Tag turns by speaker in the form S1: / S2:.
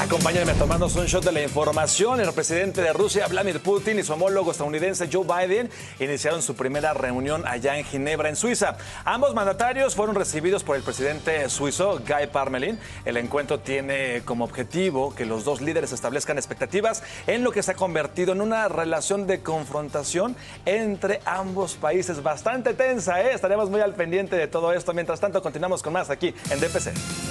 S1: Acompáñenme tomando un shot de la información. El presidente de Rusia, Vladimir Putin, y su homólogo estadounidense Joe Biden iniciaron su primera reunión allá en Ginebra, en Suiza. Ambos mandatarios fueron recibidos por el presidente suizo, Guy Parmelin. El encuentro tiene como objetivo que los dos líderes establezcan expectativas en lo que se ha convertido en una relación de confrontación entre ambos países. Bastante tensa, ¿eh? Estaremos muy al pendiente de todo esto. Mientras tanto, continuamos con más aquí en DPC.